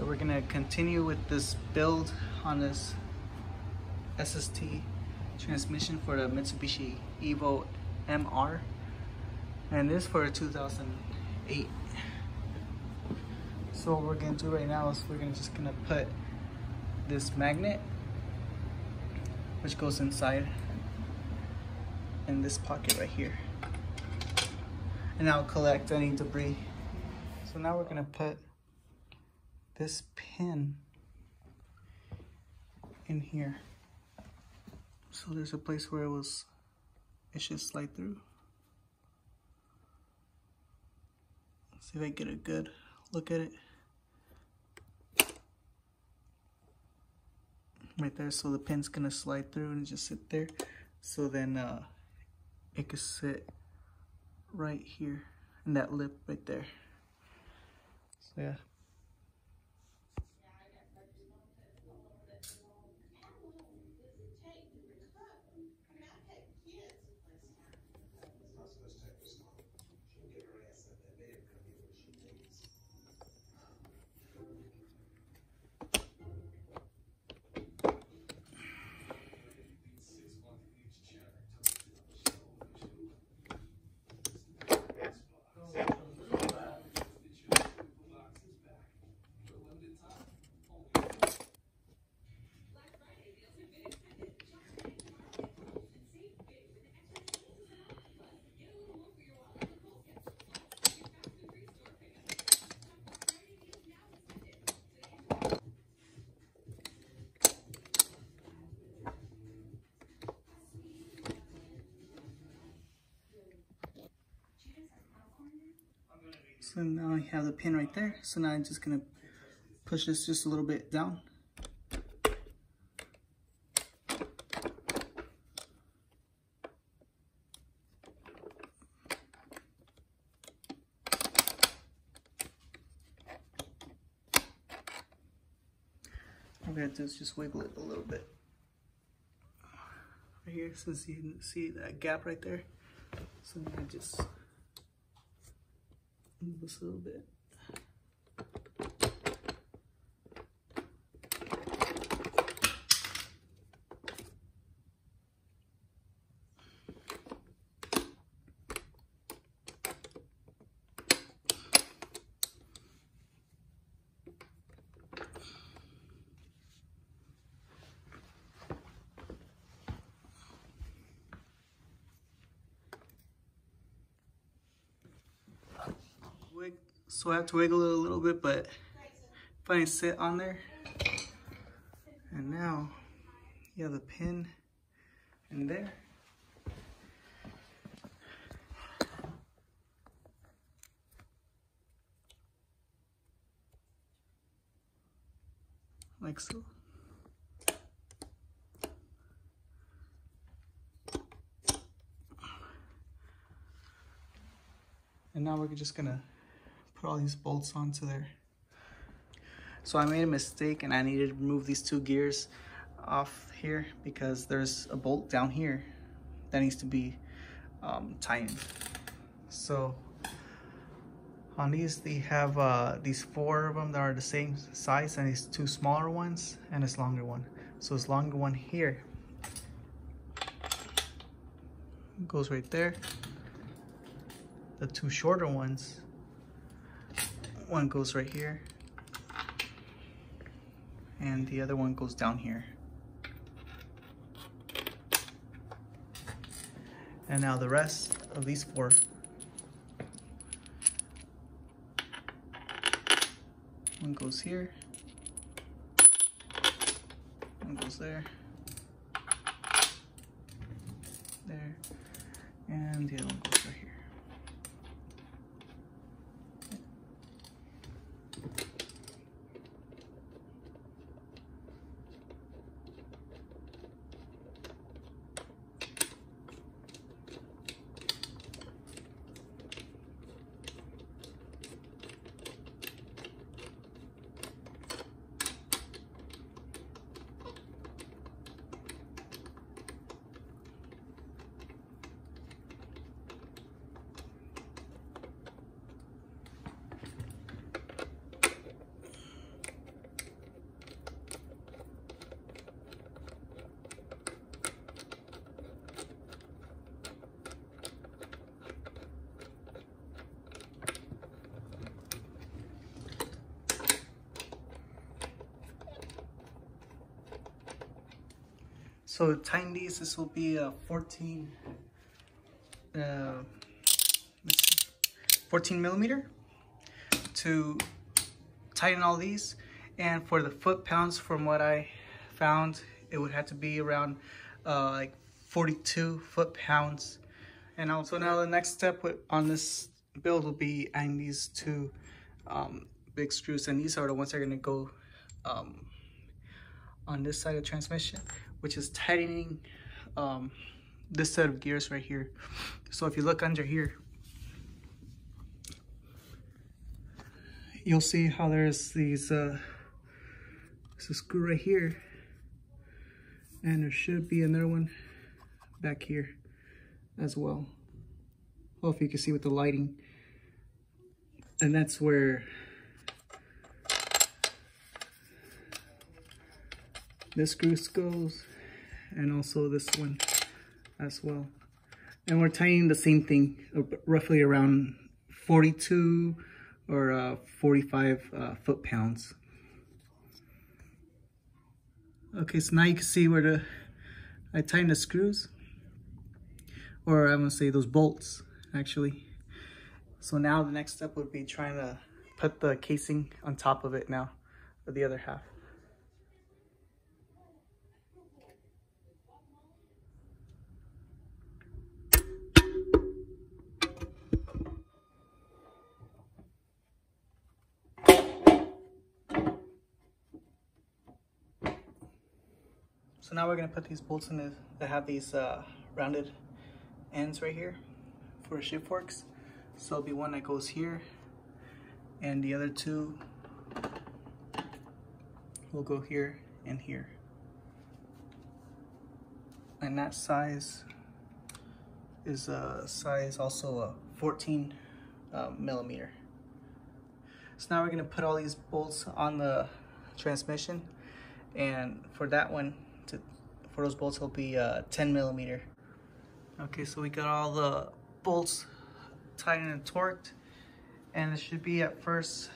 So we're gonna continue with this build on this SST transmission for the Mitsubishi Evo MR and this for a 2008 so what we're gonna do right now is we're gonna just gonna put this magnet which goes inside in this pocket right here. And I'll collect any debris. So now we're gonna put this pin in here. So there's a place where it was it should slide through. Let's see if I get a good look at it. Right there so the pin's gonna slide through and just sit there. So then uh, it could sit right here in that lip right there. So yeah So now I have the pin right there. So now I'm just gonna push this just a little bit down. I'm gonna do is just wiggle it a little bit. Right here, since you can see that gap right there. So now I just this a little bit. So I have to wiggle it a little bit, but if I sit on there, and now you have the pin in there. Like so. And now we're just gonna put all these bolts onto there. So I made a mistake and I needed to remove these two gears off here because there's a bolt down here that needs to be um, tightened. So on these, they have uh, these four of them that are the same size and these two smaller ones and this longer one. So this longer one here goes right there. The two shorter ones one goes right here. And the other one goes down here. And now the rest of these four. One goes here, one goes there, there, and the other one goes So these, this will be a 14, uh, 14 millimeter to tighten all these. And for the foot pounds, from what I found, it would have to be around uh, like 42 foot pounds. And also now the next step with, on this build will be adding these two um, big screws. And these are the ones that are gonna go um, on this side of transmission, which is tightening um, this set of gears right here. So if you look under here, you'll see how there's these, uh, there's a screw right here. And there should be another one back here as well. Hope you can see with the lighting. And that's where this screw goes and also this one as well. And we're tightening the same thing, uh, roughly around 42 or uh, 45 uh, foot-pounds. Okay, so now you can see where the I tighten the screws, or I'm gonna say those bolts, actually. So now the next step would be trying to put the casing on top of it now, for the other half. So now we're gonna put these bolts in the, that have these uh, rounded ends right here for shift forks. So it'll be one that goes here and the other two will go here and here. And that size is a size also a 14 uh, millimeter. So now we're gonna put all these bolts on the transmission and for that one for those bolts will be uh, 10 millimeter. Okay, so we got all the bolts tightened and torqued, and it should be at first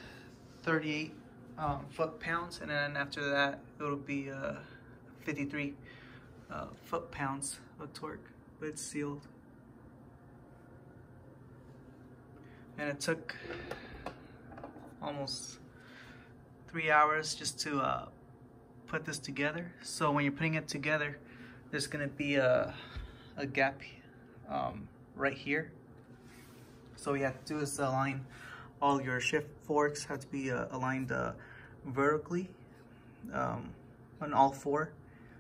38 um, foot pounds, and then after that it'll be uh, 53 uh, foot pounds of torque, but it's sealed. And it took almost three hours just to uh, put this together. So when you're putting it together, there's gonna be a, a gap um, right here. So what you have to do is align all your shift forks have to be uh, aligned uh, vertically um, on all four.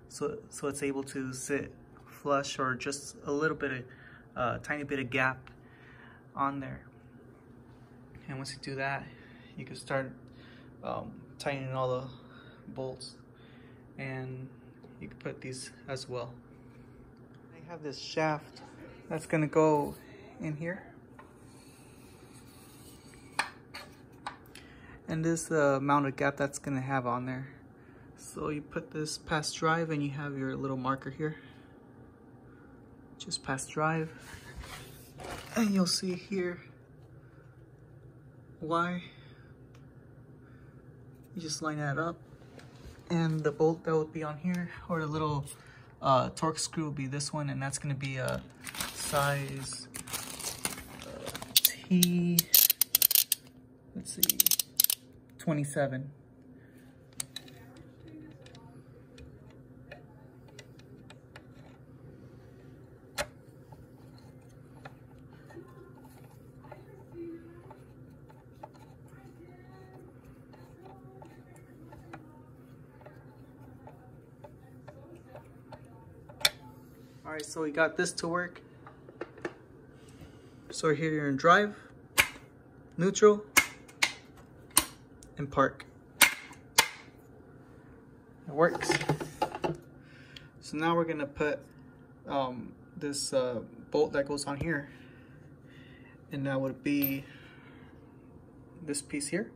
So, so it's able to sit flush or just a little bit of, uh, tiny bit of gap on there. And once you do that, you can start um, tightening all the bolts and you can put these as well. They have this shaft that's gonna go in here. And this uh, of gap that's gonna have on there. So you put this past drive and you have your little marker here. Just past drive. And you'll see here why. You just line that up and the bolt that will be on here or the little uh, Torx screw will be this one and that's going to be a size uh, T let's see 27 All right, so we got this to work. So here you're in drive, neutral, and park. It works. So now we're gonna put um, this uh, bolt that goes on here, and that would be this piece here.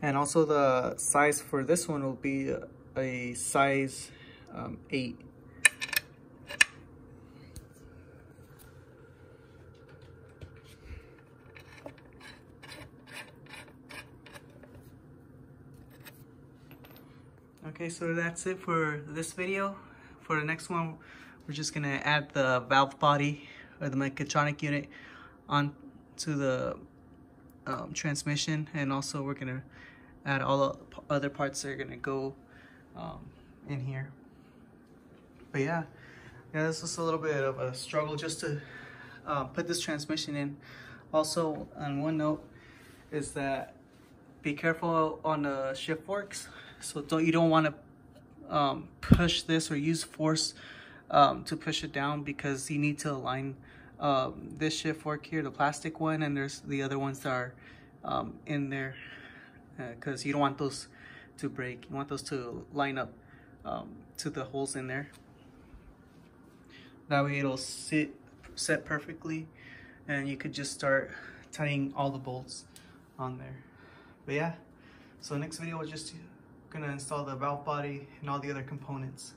And also the size for this one will be a size um, 8. Okay, so that's it for this video. For the next one, we're just gonna add the valve body or the mechatronic unit on to the um, transmission and also we're gonna add all the other parts that are gonna go um, in here. But yeah, yeah, this was a little bit of a struggle just to uh, put this transmission in. Also, on one note, is that be careful on the shift forks. So don't you don't want to um, push this or use force um, to push it down because you need to align um, this shift fork here, the plastic one, and there's the other ones that are um, in there because uh, you don't want those to break. You want those to line up um, to the holes in there. That way it'll sit set perfectly and you could just start tightening all the bolts on there. But yeah, so next video we're just gonna install the valve body and all the other components.